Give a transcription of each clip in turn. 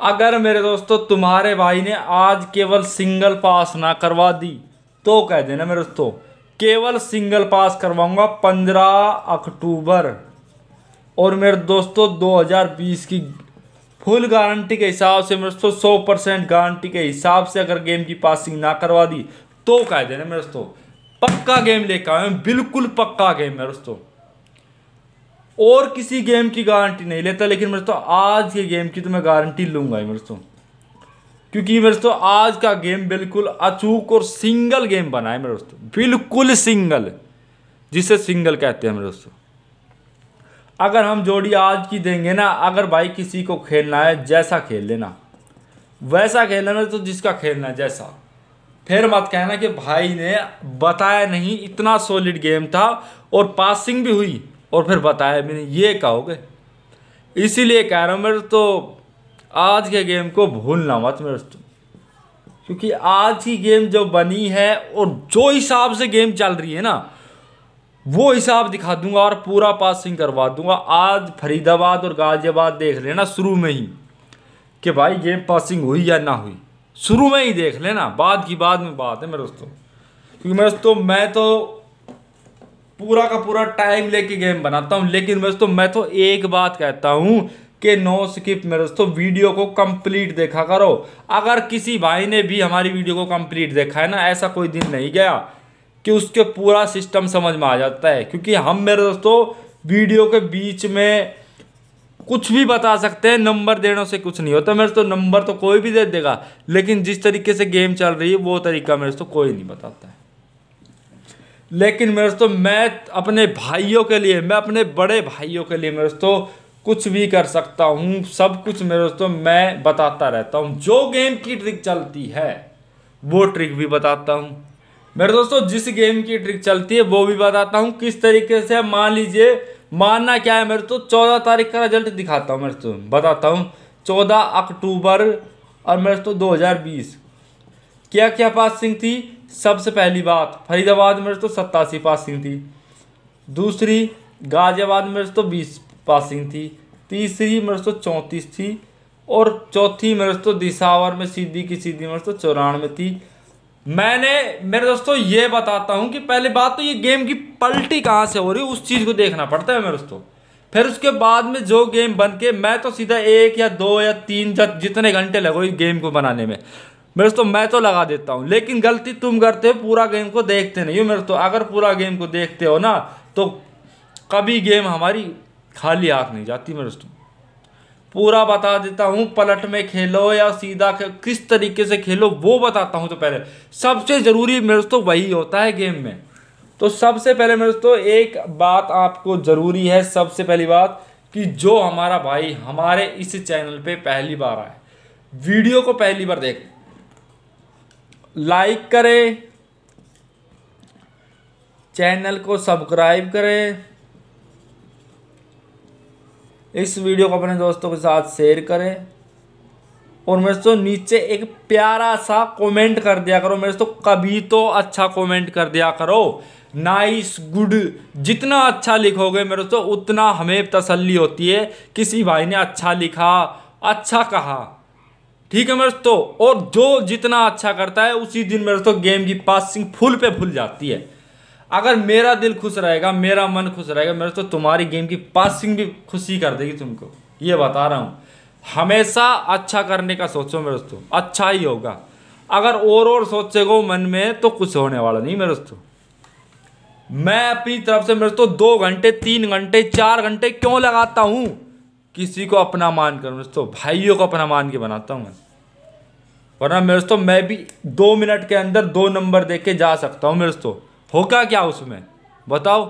अगर मेरे दोस्तों, तुम्हारे भाई ने आज केवल सिंगल पास ना करवा दी तो कह देना मेरे दोस्तों, केवल सिंगल पास करवाऊँगा पंद्रह अक्टूबर। और मेरे दोस्तों 2020 की फुल गारंटी के हिसाब से, मेरे दोस्तों, सौ परसेंट गारंटी के हिसाब से अगर गेम की पासिंग ना करवा दी तो कह देना मेरे दोस्तों, पक्का गेम लेकर आए बिल्कुल पक्का गेम मेरे दोस्तों। और किसी गेम की गारंटी नहीं लेता, लेकिन दोस्तों, आज के गेम की तो मैं गारंटी लूँगा मेरे दोस्तों। क्योंकि मेरे दोस्तों, आज का गेम बिल्कुल अचूक और सिंगल गेम बना है मेरे दोस्तों। बिल्कुल सिंगल जिसे सिंगल कहते हैं मेरे दोस्तों। अगर हम जोड़ी आज की देंगे ना, अगर भाई किसी को खेलना है, जैसा खेल लेना। वैसा खेलना मेरे तो जिसका खेलना है, जैसा। फिर मत कहना कि भाई ने बताया नहीं, इतना सॉलिड गेम था और पासिंग भी हुई। और फिर बताया भी नहीं ये कहोगे? इसीलिए कह रहा हूँ, मेरे तो आज के गेम को भूलना मत मेरे तो क्योंकि आज की गेम जो बनी है और जो हिसाब से गेम चल रही है ना, वो हिसाब दिखा दूँगा और पूरा पासिंग करवा दूँगा। आज फरीदाबाद और गाजियाबाद देख लेना शुरू में ही, कि भाई गेम पासिंग हुई या ना हुई। शुरू में ही देख लेना, बाद की बाद में बात है मेरे दोस्तों, क्योंकि मेरे दोस्तों, मैं तो पूरा का पूरा टाइम लेके गेम बनाता हूँ। लेकिन दोस्तों, मैं तो एक बात कहता हूँ कि नो स्किप मेरे दोस्तों वीडियो को कंप्लीट देखा करो। अगर किसी भाई ने भी हमारी वीडियो को कंप्लीट देखा है ना, ऐसा कोई दिन नहीं गया कि उसके पूरा सिस्टम समझ में आ जाता है। क्योंकि हम मेरे दोस्तों वीडियो के बीच में कुछ भी बता सकते हैं नंबर देने से कुछ नहीं होता। मेरे तो नंबर तो कोई भी दे देगा, लेकिन जिस तरीके से गेम चल रही है, वो तरीका मेरे तो कोई नहीं बताता है। लेकिन मेरे तो मैं अपने भाइयों के लिए, मैं अपने बड़े भाइयों के लिए मेरे तो कुछ भी कर सकता हूँ। सब कुछ मेरे दोस्तों, मैं बताता रहता हूँ। जो गेम की ट्रिक चलती है, वो ट्रिक भी बताता हूँ। मेरे दोस्तों, जिस गेम की ट्रिक चलती है, वो भी बताता हूँ। किस तरीके से, मान लीजिए, मानना क्या है मेरे तो चौदह तारीख का रिज़ल्ट दिखाता हूँ मेरे तो बताता हूँ। चौदह अक्टूबर और मेरे तो दो हज़ार बीस। क्या क्या पासिंग थी? सबसे पहली बात, फरीदाबाद में तो सत्तासी पासिंग थी। दूसरी, गाजियाबाद में तो बीस पासिंग थी। तीसरी मेरे तो चौंतीस थी। और चौथी मेरे तो दिसावर में सीधी की सीधी मेरे तो चौरानवे थी। मैंने, मेरे दोस्तों, ये बताता हूँ कि पहले बात तो ये गेम की पलटी कहाँ से हो रही है, उस चीज़ को देखना पड़ता है मेरे दोस्तों। फिर उसके बाद में जो गेम बन के, मैं तो सीधा एक या दो या तीन जितने घंटे लगो इस गेम को बनाने में। मेरे तो मैं तो लगा देता हूँ। लेकिन गलती तुम करते हो पूरा गेम को देखते नहीं हो। मेरे तो अगर पूरा गेम को देखते हो ना तो कभी गेम हमारी खाली हाथ नहीं जाती मेरे दोस्तों पूरा बता देता हूँ पलट में खेलो या सीधा खे, किस तरीके से खेलो वो बताता हूँ तो पहले। सबसे ज़रूरी मेरे दोस्तों वही होता है गेम में। तो सबसे पहले मेरे दोस्तों एक बात आपको ज़रूरी है सबसे पहली बात कि जो हमारा भाई हमारे इस चैनल पे पहली बार आए वीडियो को पहली बार देख। लाइक करें चैनल को सब्सक्राइब करें। इस वीडियो को अपने दोस्तों के साथ शेयर करें। और मेरे तो नीचे एक प्यारा सा कमेंट कर दिया करो। मेरे तो कभी तो अच्छा कमेंट कर दिया करो। नाइस गुड जितना अच्छा लिखोगे मेरे तो उतना हमें तसल्ली होती है। किसी भाई ने अच्छा लिखा अच्छा कहा। ठीक है मेरे तो और जो जितना अच्छा करता है, उसी दिन मेरे तो गेम की पासिंग फुल पे फुल जाती है। अगर मेरा दिल खुश रहेगा, मेरा मन खुश रहेगा, मेरे तो तुम्हारी गेम की पासिंग भी खुशी कर देगी तुमको। ये बता रहा हूँ। हमेशा अच्छा करने का सोचो मेरे दोस्तों। अच्छा ही होगा। अगर और और सोचेगो मन में तो कुछ होने वाला नहीं मेरे दोस्तों। मैं अपनी तरफ़ से मेरे तो दो घंटे, तीन घंटे, चार घंटे क्यों लगाता हूँ? किसी को अपना मान कर। दोस्तों भाइयों को अपना मान के बनाता हूँ मैं। वरना मेरे दोस्तों मैं भी दो मिनट के अंदर दो नंबर दे के जा सकता हूँ मेरे दोस्तों होगा क्या उसमें? बताओ।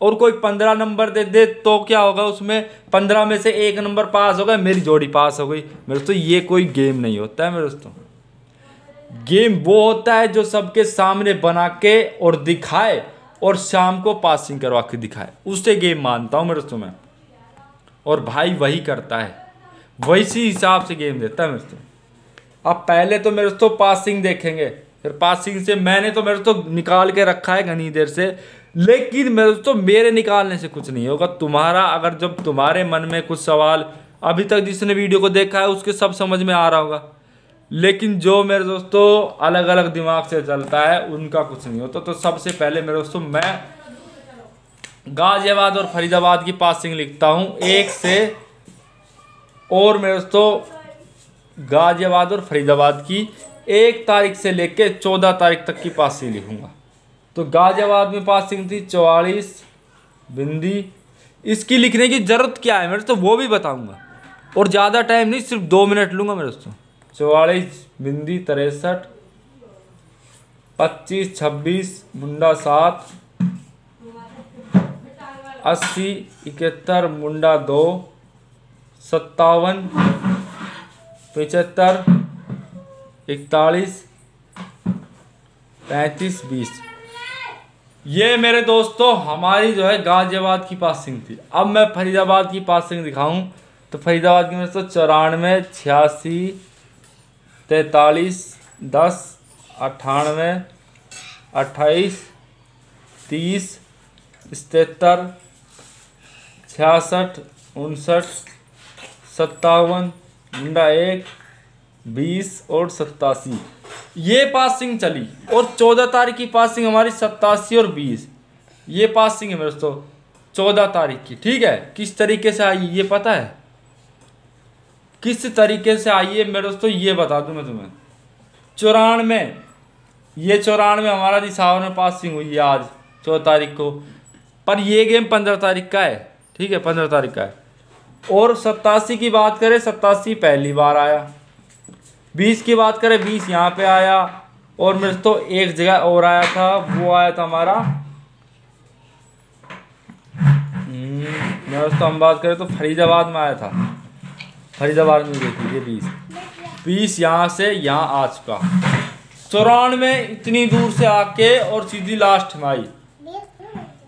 और कोई पंद्रह नंबर दे दे तो क्या होगा उसमें? पंद्रह में से एक नंबर पास होगा मेरी जोड़ी पास हो गई। मेरे दोस्तों ये कोई गेम नहीं होता है मेरे दोस्तों गेम वो होता है जो सबके सामने बना के और दिखाए और शाम को पासिंग करवा के दिखाए। उससे गेम मानता हूँ मेरे दोस्तों मैं। और भाई वही करता है। वैसी हिसाब से गेम देता है मेरे अब पहले तो मेरे दोस्तों पासिंग देखेंगे। फिर पासिंग से मैंने तो मेरे दोस्तों निकाल के रखा है घनी देर से। लेकिन मेरे दोस्तों मेरे निकालने से कुछ नहीं होगा। तुम्हारा अगर जब तुम्हारे मन में कुछ सवाल अभी तक जिसने वीडियो को देखा है, उसके सब समझ में आ रहा होगा। लेकिन जो मेरे दोस्तों अलग अलग दिमाग से चलता है, उनका कुछ नहीं होता। तो सबसे पहले मेरे दोस्तों मैं गाजियाबाद और फरीदाबाद की पासिंग लिखता हूँ। एक से और मेरे दोस्तों, गाजियाबाद और फरीदाबाद की एक तारीख से लेके चौदह तारीख तक की पासिंग लिखूँगा। तो गाजियाबाद में पासिंग थी चौवालीस, बिंदी। इसकी लिखने की ज़रूरत क्या है? मेरे तो वो भी बताऊँगा। और ज़्यादा टाइम नहीं, सिर्फ़ दो मिनट लूँगा मेरे दोस्तों। चौवालीस, बिंदी, तिरसठ, पच्चीस, छब्बीस, मुंडा सात अस्सी, इकहत्तर मुंडा दो, सत्तावन, पचहत्तर, इकतालीस, पैंतीस, बीस। ये मेरे दोस्तों, हमारी जो है गाजियाबाद की पासिंग थी। अब मैं फरीदाबाद की पासिंग दिखाऊँ तो फरीदाबाद की मेरे दोस्तों, चौरानवे, छियासी, तैतालीस, दस, अट्ठानवे, अट्ठाईस, तीस सतर छियासठ, उनसठ, सत्तावन मुंडा एक, बीस और सत्तासी। ये पासिंग चली और चौदह तारीख की पासिंग हमारी सत्तासी और बीस। ये पासिंग है मेरे दोस्तों, चौदह तारीख की। ठीक है? किस तरीके से आई ये पता है? किस तरीके से आई है मेरे दोस्तों, ये बता दूँ मैं तुम्हें। चौरानवे। ये चौरानवे हमारा दिशावर में पासिंग हुई है आज, चौदह तारीख को। पर ये गेम पंद्रह तारीख का है। ठीक है पंद्रह तारीख का है। और सत्तासी की बात करें सत्तासी पहली बार आया। बीस की बात करें बीस यहाँ पे आया। और मेरे तो एक जगह और आया था वो आया था हमारा। हम्म, मेरे तो हम बात करें तो फरीदाबाद में आया था। फरीदाबाद में देखिए बीस। बीस यहाँ से यहाँ आ चुका। चौरानवे इतनी दूर से आके और सीधी लास्ट में आई।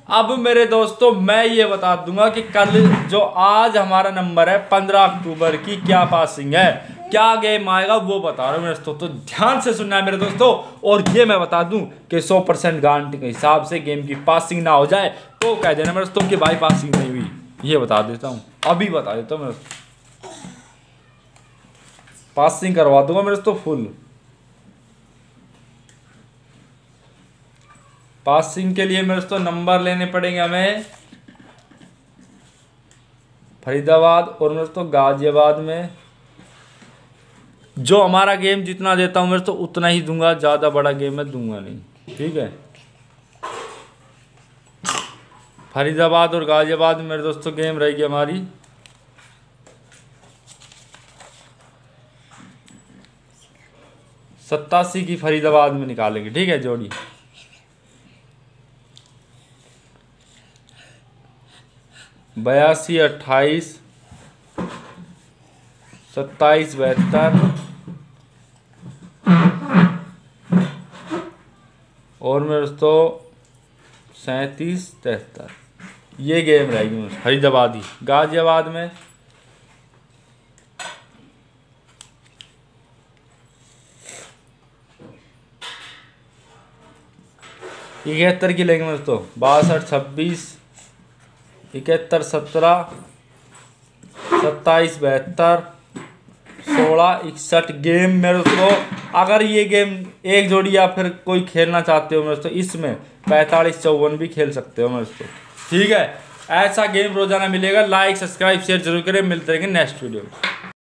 अब मेरे दोस्तों, मैं ये बता दूँगा कि कल जो आज हमारा नंबर है, पंद्रह अक्टूबर की क्या पासिंग है, क्या गेम आएगा, वो बता रहा हूँ मेरे दोस्तों। तो ध्यान से सुनना है मेरे दोस्तों, और ये मैं बता दूँ कि 100 परसेंट गारंटी के हिसाब से गेम की पासिंग ना हो जाए तो कह देना मेरे दोस्तों कि भाई पासिंग नहीं हुई। ये बता देता हूँ, अभी बता देता हूँ मेरे पासिंग करवा दूँगा मेरे दोस्तों फुल पासिंग के लिए मेरे दोस्तों नंबर लेने पड़ेंगे हमें। फरीदाबाद और मेरे दोस्तों गाजियाबाद में। जो हमारा गेम जितना देता हूँ मेरे तो उतना ही दूँगा, ज़्यादा बड़ा गेम मैं दूँगा नहीं। ठीक है? फरीदाबाद और गाजियाबाद में मेरे दोस्तों गेम रहेगी हमारी। सत्तासी की फरीदाबाद में निकालेंगे। ठीक है, जोड़ी? बयासी, अट्ठाईस, सत्ताईस, बहत्तर, और मेरे दोस्तों, सैंतीस, तिहत्तर। ये गेम रहेगी फरीदाबाद ही गाजियाबाद में इकहत्तर की लेंगे दोस्तों। बासठ, छब्बीस इकहत्तर, सत्रह, सत्ताईस, बहत्तर, सोलह, इकसठ गेम मेरे को अगर ये गेम एक जोड़ी या फिर कोई खेलना चाहते हो मेरे दोस्तों, इसमें पैंतालीस, चौवन भी खेल सकते हो मेरे दोस्तों। ठीक है, ऐसा गेम रोज़ाना मिलेगा, लाइक, सब्सक्राइब, शेयर ज़रूर करें, मिलते रहेंगे नेक्स्ट वीडियो में।